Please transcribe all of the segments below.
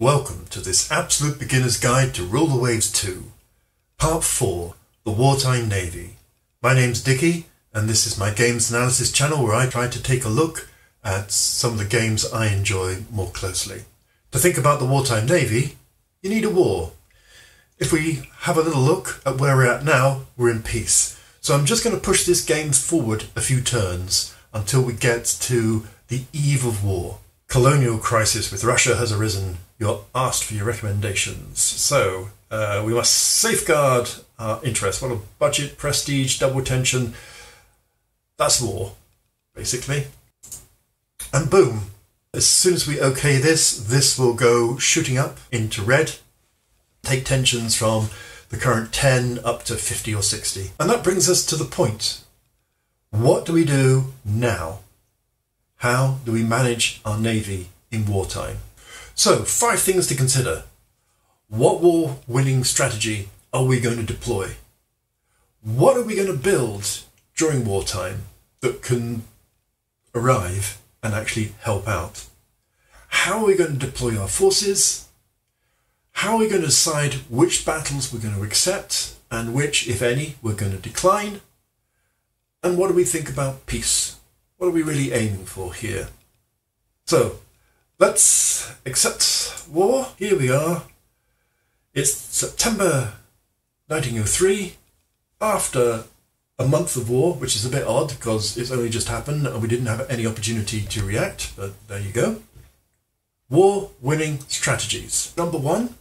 Welcome to this absolute beginner's guide to Rule the Waves 2, Part 4, The Wartime Navy. My name's Dicky, and this is my games analysis channel where I try to take a look at some of the games I enjoy more closely. To think about the wartime navy, you need a war. If we have a little look at where we're at now, we're in peace. So I'm just going to push this game forward a few turns until we get to the eve of war. Colonial crisis with Russia has arisen. You're asked for your recommendations. So uh, we must safeguard our interests. What a budget, prestige, double tension. That's war, basically. And boom, as soon as we okay this, this will go shooting up into red, take tensions from the current 10 up to 50 or 60. And that brings us to the point. What do we do now? How do we manage our navy in wartime? So, five things to consider. What war winning strategy are we going to deploy? What are we going to build during wartime that can arrive and actually help out. How are we going to deploy our forces? How are we going to decide which battles we're going to accept and which, if any, we're going to decline? And what do we think about peace? What are we really aiming for here? So, let's accept war. Here we are. It's September 1903. After a month of war, which is a bit odd because it's only just happened and we didn't have any opportunity to react, but there you go. War winning strategies. Number one,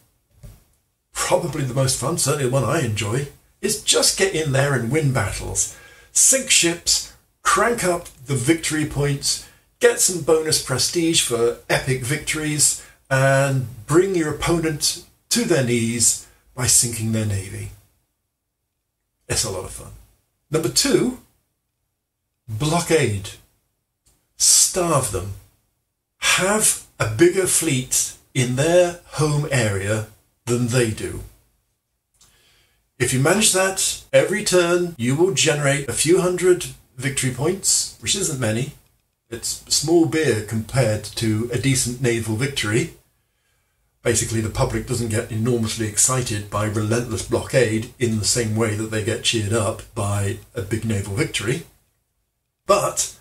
probably the most fun, certainly the one I enjoy, is just get in there and win battles. Sink ships, crank up the victory points, get some bonus prestige for epic victories, and bring your opponent to their knees by sinking their navy. It's a lot of fun. Number two, blockade. Starve them. Have a bigger fleet in their home area than they do. If you manage that every turn, you will generate a few hundred victory points, which isn't many. It's small beer compared to a decent naval victory basically the public doesn't get enormously excited by relentless blockade in the same way that they get cheered up by a big naval victory. But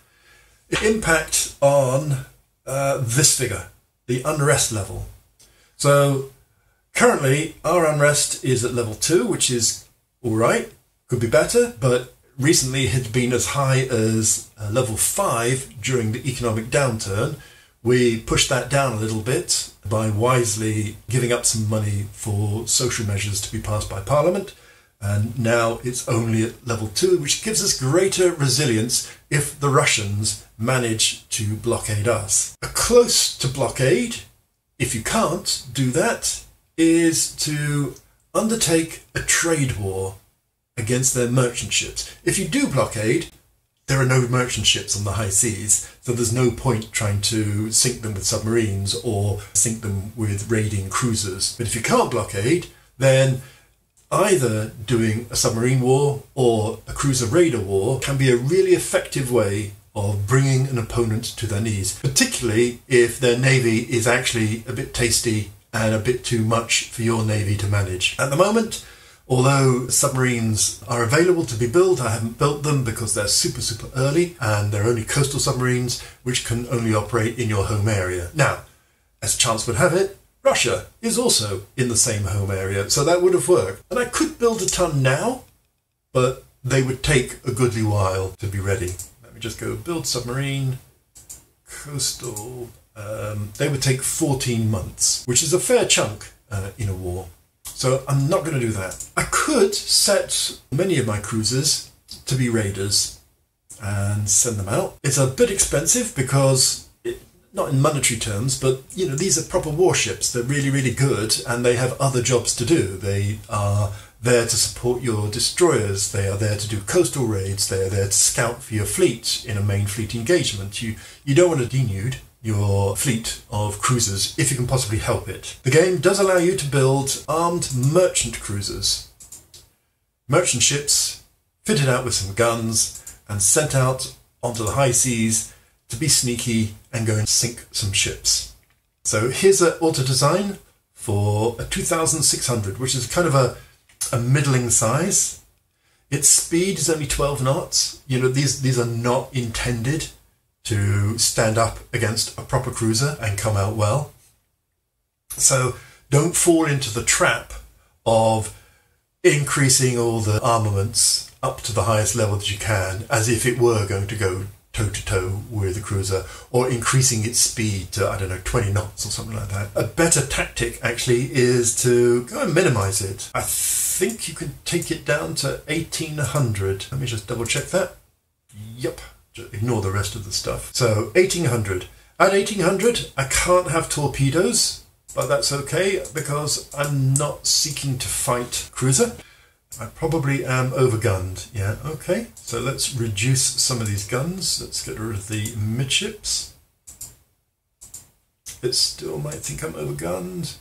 impact on uh, this figure, the unrest level. So currently our unrest is at level two, which is all right, could be better, but recently had been as high as uh, level five during the economic downturn. We pushed that down a little bit by wisely giving up some money for social measures to be passed by Parliament. And now it's only at level two, which gives us greater resilience if the Russians manage to blockade us. A close to blockade, if you can't do that, is to undertake a trade war against their merchant ships. If you do blockade, there are no merchant ships on the high seas, so there's no point trying to sink them with submarines or sink them with raiding cruisers. But if you can't blockade, then either doing a submarine war or a cruiser raider war can be a really effective way of bringing an opponent to their knees, particularly if their navy is actually a bit tasty and a bit too much for your navy to manage. At the moment, Although submarines are available to be built, I haven't built them because they're super, super early and they're only coastal submarines which can only operate in your home area. Now, as chance would have it, Russia is also in the same home area, so that would have worked. And I could build a ton now, but they would take a goodly while to be ready. Let me just go build submarine, coastal. Um, they would take 14 months, which is a fair chunk uh, in a war. So I'm not going to do that. I could set many of my cruisers to be raiders and send them out. It's a bit expensive because it, not in monetary terms, but you know these are proper warships. They're really really good and they have other jobs to do. They are there to support your destroyers. They are there to do coastal raids. They are there to scout for your fleet in a main fleet engagement. You you don't want to denude your fleet of cruisers if you can possibly help it. The game does allow you to build armed merchant cruisers. Merchant ships fitted out with some guns and sent out onto the high seas to be sneaky and go and sink some ships. So here's an auto design for a 2600, which is kind of a, a middling size. Its speed is only 12 knots. You know, these, these are not intended to stand up against a proper cruiser and come out well. So don't fall into the trap of increasing all the armaments up to the highest level that you can as if it were going to go toe to toe with the cruiser or increasing its speed to, I don't know, 20 knots or something like that. A better tactic actually is to go and minimize it. I think you can take it down to 1800. Let me just double check that. Yep, ignore the rest of the stuff. So 1800. At 1800, I can't have torpedoes, but that's okay because I'm not seeking to fight cruiser. I probably am overgunned. Yeah, okay. So let's reduce some of these guns. Let's get rid of the midships. It still might think I'm overgunned.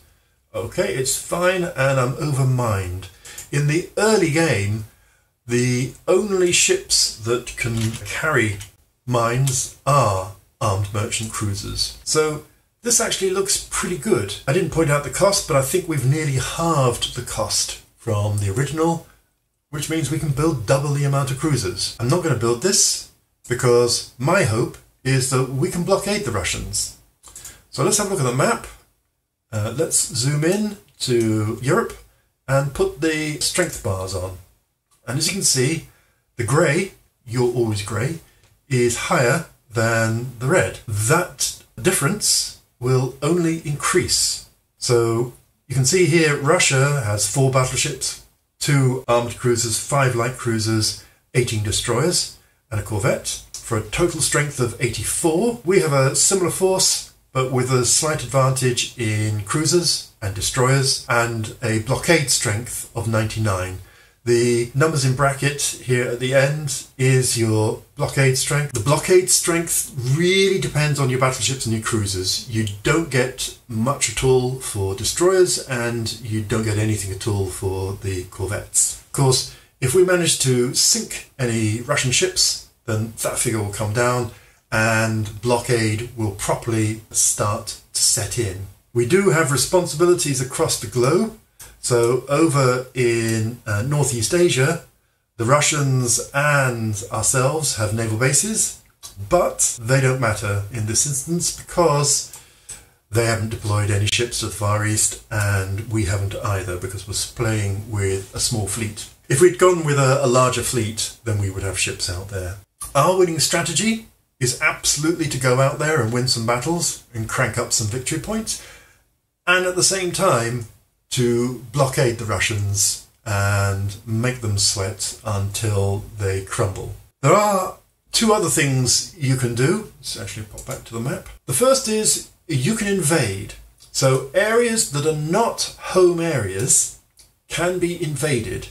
Okay, it's fine, and I'm overmined. In the early game, the only ships that can carry mines are armed merchant cruisers. So this actually looks pretty good. I didn't point out the cost, but I think we've nearly halved the cost from the original, which means we can build double the amount of cruisers. I'm not going to build this because my hope is that we can blockade the Russians. So let's have a look at the map. Uh, let's zoom in to Europe and put the strength bars on. And as you can see, the grey, you're always grey, is higher than the red. That difference will only increase. So you can see here Russia has four battleships, two armed cruisers, five light cruisers, 18 destroyers, and a corvette for a total strength of 84. We have a similar force, but with a slight advantage in cruisers and destroyers, and a blockade strength of 99. The numbers in bracket here at the end is your blockade strength. The blockade strength really depends on your battleships and your cruisers. You don't get much at all for destroyers and you don't get anything at all for the corvettes. Of course, if we manage to sink any Russian ships, then that figure will come down and blockade will properly start to set in. We do have responsibilities across the globe so over in uh, Northeast Asia, the Russians and ourselves have naval bases, but they don't matter in this instance because they haven't deployed any ships to the Far East and we haven't either because we're playing with a small fleet. If we'd gone with a, a larger fleet, then we would have ships out there. Our winning strategy is absolutely to go out there and win some battles and crank up some victory points. And at the same time, to blockade the Russians and make them sweat until they crumble. There are two other things you can do. Let's actually pop back to the map. The first is you can invade. So areas that are not home areas can be invaded.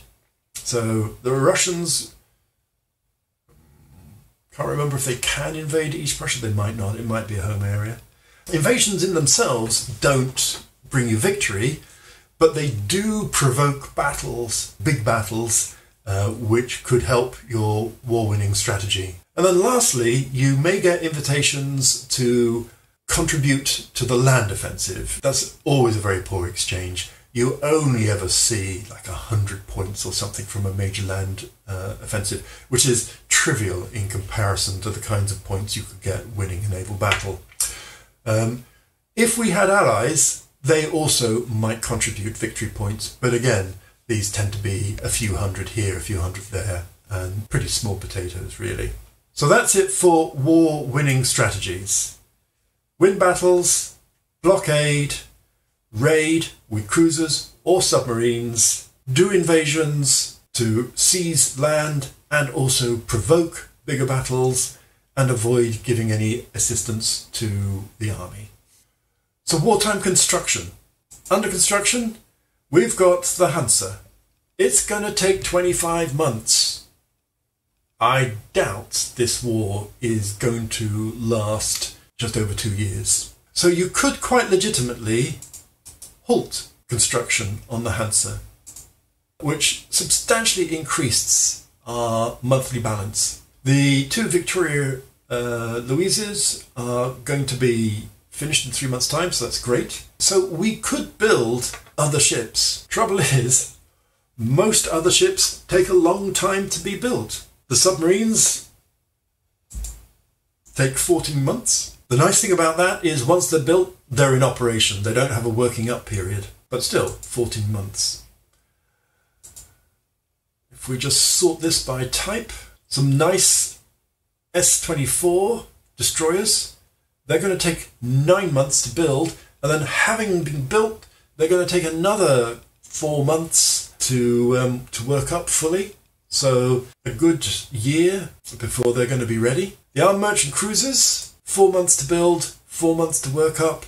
So the Russians can't remember if they can invade East Prussia. They might not. It might be a home area. Invasions in themselves don't bring you victory, but they do provoke battles, big battles, uh, which could help your war winning strategy. And then lastly, you may get invitations to contribute to the land offensive. That's always a very poor exchange. You only ever see like a hundred points or something from a major land uh, offensive, which is trivial in comparison to the kinds of points you could get winning a naval battle. Um, if we had allies, they also might contribute victory points, but again, these tend to be a few hundred here, a few hundred there, and pretty small potatoes, really. So that's it for war winning strategies. Win battles, blockade, raid with cruisers or submarines, do invasions to seize land and also provoke bigger battles and avoid giving any assistance to the army. So wartime construction. Under construction, we've got the Hansa. It's going to take 25 months. I doubt this war is going to last just over two years. So you could quite legitimately halt construction on the Hansa, which substantially increased our monthly balance. The two Victoria uh, Louises are going to be finished in three months' time, so that's great. So we could build other ships. Trouble is, most other ships take a long time to be built. The submarines take 14 months. The nice thing about that is once they're built, they're in operation. They don't have a working up period, but still 14 months. If we just sort this by type, some nice S24 destroyers, they're going to take nine months to build, and then having been built, they're going to take another four months to um, to work up fully. So a good year before they're going to be ready. The armed merchant cruisers, four months to build, four months to work up,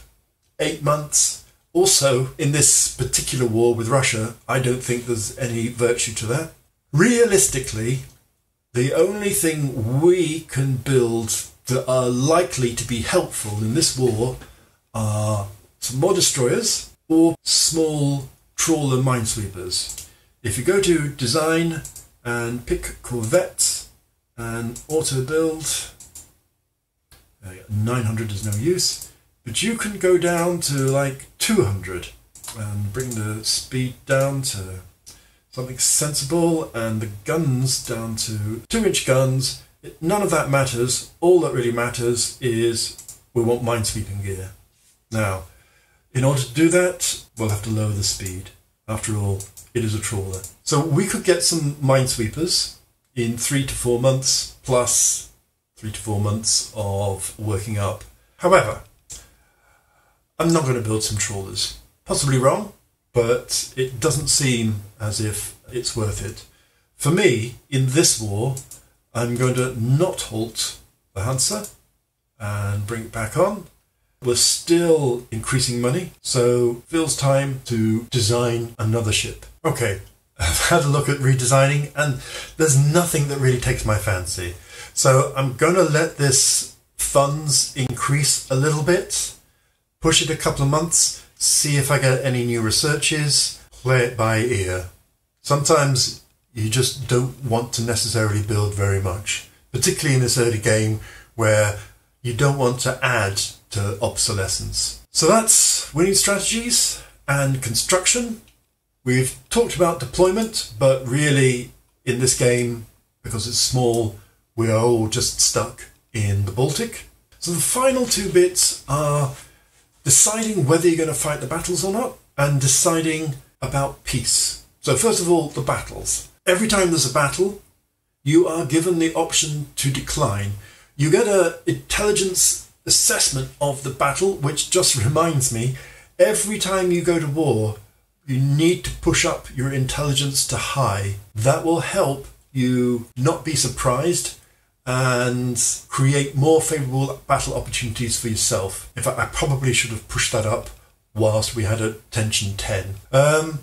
eight months. Also, in this particular war with Russia, I don't think there's any virtue to that. Realistically, the only thing we can build that are likely to be helpful in this war are some more destroyers or small trawler minesweepers. If you go to design and pick Corvette and auto build, uh, 900 is no use, but you can go down to like 200 and bring the speed down to something sensible and the guns down to 2 inch guns. None of that matters. All that really matters is we want minesweeping gear. Now, in order to do that, we'll have to lower the speed. After all, it is a trawler. So we could get some minesweepers in three to four months, plus three to four months of working up. However, I'm not going to build some trawlers. Possibly wrong, but it doesn't seem as if it's worth it. For me, in this war, I'm going to not halt the Hansa and bring it back on we're still increasing money, so feels time to design another ship. Okay, I've had a look at redesigning, and there's nothing that really takes my fancy. So I'm going to let this funds increase a little bit, push it a couple of months, see if I get any new researches, play it by ear. Sometimes you just don't want to necessarily build very much, particularly in this early game where you don't want to add to obsolescence. So that's winning strategies and construction. We've talked about deployment, but really in this game, because it's small, we are all just stuck in the Baltic. So the final two bits are deciding whether you're going to fight the battles or not and deciding about peace. So first of all, the battles. Every time there's a battle, you are given the option to decline. You get an intelligence assessment of the battle, which just reminds me every time you go to war, you need to push up your intelligence to high. That will help you not be surprised and create more favourable battle opportunities for yourself. In fact, I probably should have pushed that up whilst we had a tension 10. Um,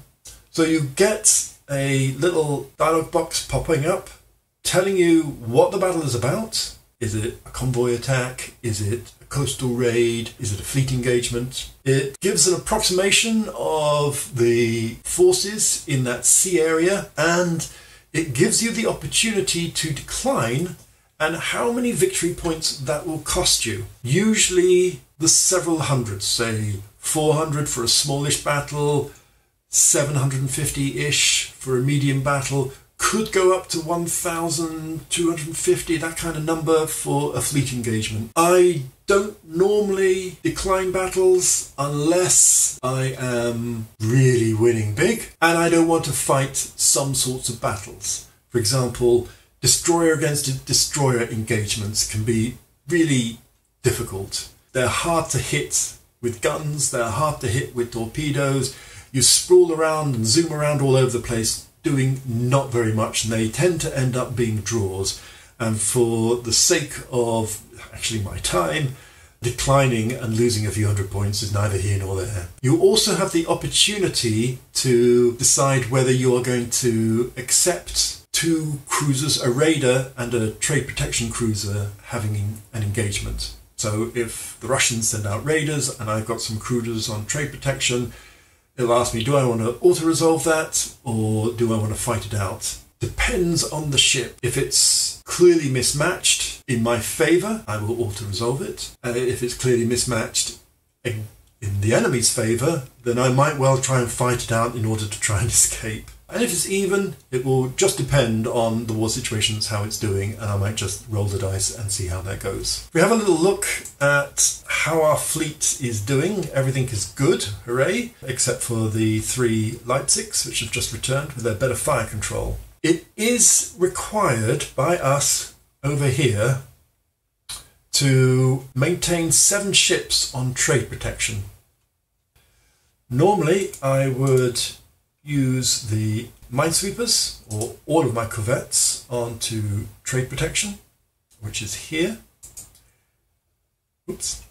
so you get a little dialog box popping up telling you what the battle is about. Is it a convoy attack? Is it a coastal raid? Is it a fleet engagement? It gives an approximation of the forces in that sea area and it gives you the opportunity to decline and how many victory points that will cost you. Usually the several hundreds, say 400 for a smallish battle, 750-ish for a medium battle, could go up to 1,250, that kind of number for a fleet engagement. I don't normally decline battles unless I am really winning big and I don't want to fight some sorts of battles. For example, destroyer against destroyer engagements can be really difficult. They're hard to hit with guns, they're hard to hit with torpedoes. You sprawl around and zoom around all over the place doing not very much and they tend to end up being draws. And for the sake of actually my time, declining and losing a few hundred points is neither here nor there. You also have the opportunity to decide whether you are going to accept two cruisers, a raider and a trade protection cruiser having an engagement. So if the Russians send out raiders and I've got some cruisers on trade protection, it'll ask me, do I want to auto-resolve that or do I want to fight it out? Depends on the ship. If it's clearly mismatched in my favour, I will auto-resolve it. Uh, if it's clearly mismatched in the enemy's favour, then I might well try and fight it out in order to try and escape. And if it's even, it will just depend on the war situations, how it's doing, and I might just roll the dice and see how that goes. We have a little look at how our fleet is doing. Everything is good, hooray, except for the three Leipzigs, which have just returned with their better fire control. It is required by us over here to maintain seven ships on trade protection. Normally, I would use the minesweepers or all of my corvettes onto trade protection, which is here. Oops.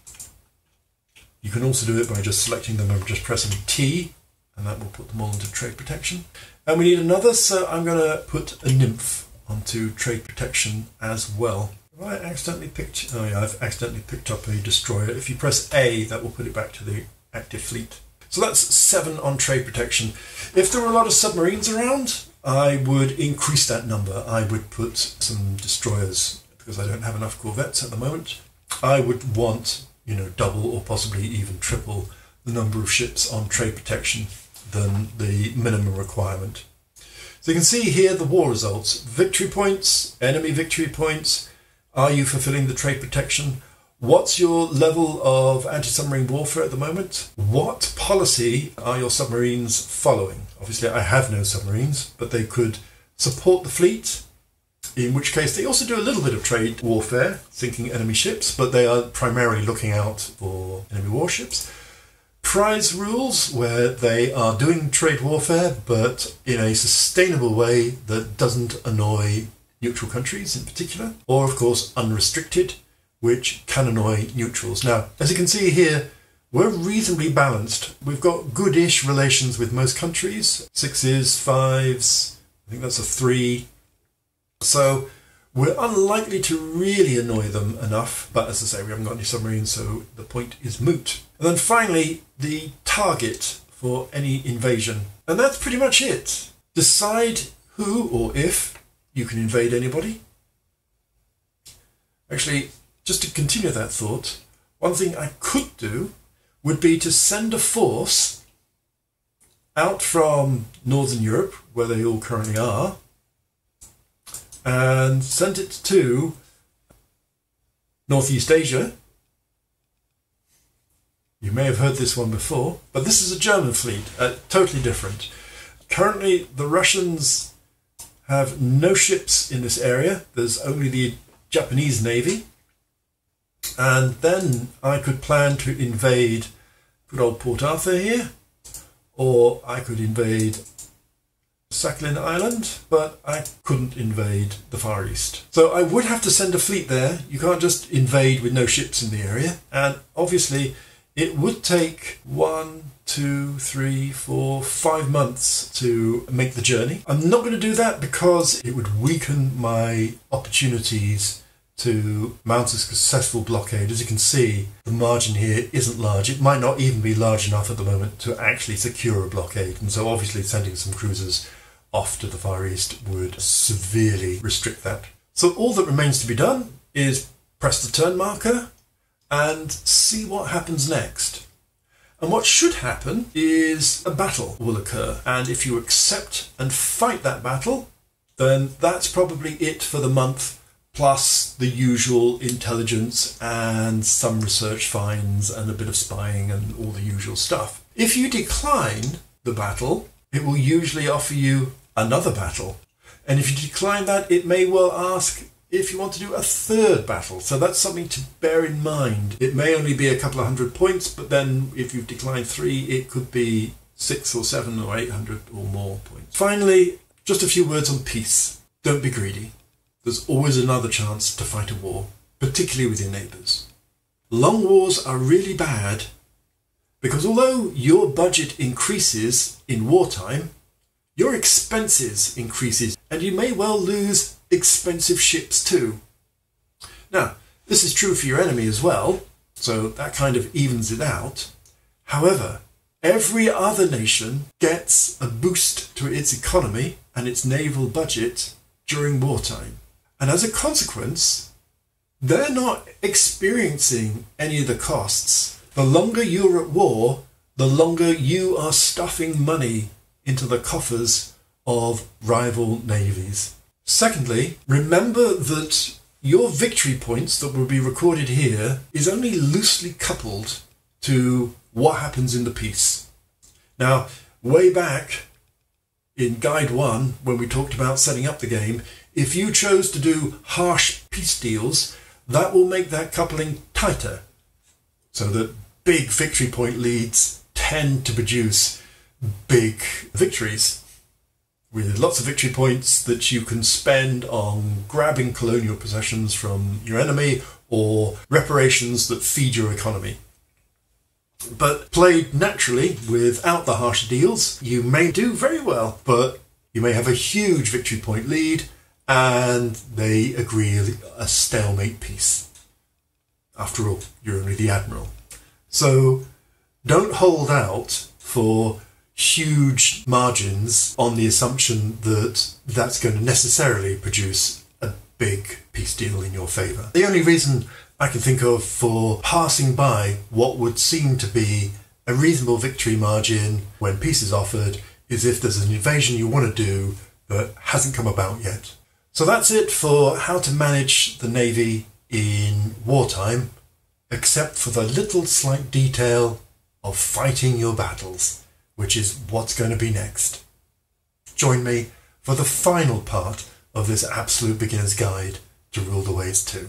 You can also do it by just selecting them and just pressing T, and that will put them all into trade protection. And we need another, so I'm going to put a nymph onto trade protection as well. Have I accidentally picked? Oh yeah, I've accidentally picked up a destroyer. If you press A, that will put it back to the active fleet. So that's seven on trade protection. If there were a lot of submarines around, I would increase that number. I would put some destroyers because I don't have enough corvettes at the moment. I would want, you know, double or possibly even triple the number of ships on trade protection than the minimum requirement. So you can see here the war results. Victory points, enemy victory points. Are you fulfilling the trade protection? What's your level of anti submarine warfare at the moment? What policy are your submarines following? Obviously, I have no submarines, but they could support the fleet, in which case they also do a little bit of trade warfare, sinking enemy ships, but they are primarily looking out for enemy warships. Prize rules, where they are doing trade warfare, but in a sustainable way that doesn't annoy neutral countries in particular, or of course unrestricted which can annoy neutrals. Now, as you can see here, we're reasonably balanced. We've got goodish relations with most countries. Sixes, fives, I think that's a three. So we're unlikely to really annoy them enough, but as I say, we haven't got any submarines, so the point is moot. And then finally, the target for any invasion. And that's pretty much it. Decide who or if you can invade anybody. Actually, just to continue that thought, one thing I could do would be to send a force out from Northern Europe, where they all currently are, and send it to Northeast Asia. You may have heard this one before, but this is a German fleet, uh, totally different. Currently, the Russians have no ships in this area. There's only the Japanese Navy and then I could plan to invade good old Port Arthur here, or I could invade Sakhalin Island, but I couldn't invade the Far East. So I would have to send a fleet there. You can't just invade with no ships in the area. And obviously, it would take one, two, three, four, five months to make the journey. I'm not going to do that because it would weaken my opportunities to mount a successful blockade. As you can see, the margin here isn't large. It might not even be large enough at the moment to actually secure a blockade. And so obviously sending some cruisers off to the Far East would severely restrict that. So all that remains to be done is press the turn marker and see what happens next. And what should happen is a battle will occur. And if you accept and fight that battle, then that's probably it for the month plus the usual intelligence and some research finds and a bit of spying and all the usual stuff. If you decline the battle, it will usually offer you another battle. And if you decline that, it may well ask if you want to do a third battle. So that's something to bear in mind. It may only be a couple of hundred points, but then if you've declined three, it could be six or seven or eight hundred or more points. Finally, just a few words on peace. Don't be greedy there's always another chance to fight a war, particularly with your neighbours. Long wars are really bad because although your budget increases in wartime, your expenses increases and you may well lose expensive ships too. Now, this is true for your enemy as well, so that kind of evens it out. However, every other nation gets a boost to its economy and its naval budget during wartime. And as a consequence, they're not experiencing any of the costs The longer you're at war, the longer you are stuffing money into the coffers of rival navies. Secondly, remember that your victory points that will be recorded here is only loosely coupled to what happens in the peace. Now, way back in Guide 1, when we talked about setting up the game, if you chose to do harsh peace deals, that will make that coupling tighter. So that big victory point leads tend to produce big victories with lots of victory points that you can spend on grabbing colonial possessions from your enemy or reparations that feed your economy. But played naturally, without the harsh deals, you may do very well, but you may have a huge victory point lead and they agree a stalemate peace. After all, you're only the admiral. So don't hold out for huge margins on the assumption that that's going to necessarily produce a big peace deal in your favour. The only reason I can think of for passing by what would seem to be a reasonable victory margin when peace is offered is if there's an invasion you want to do that hasn't come about yet. So that's it for how to manage the Navy in wartime, except for the little slight detail of fighting your battles which is what's going to be next. Join me for the final part of this absolute beginner's guide to Rule the Waves 2.